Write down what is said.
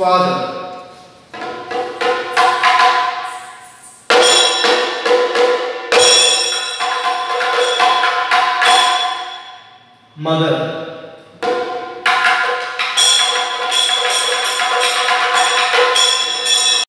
father. Mother.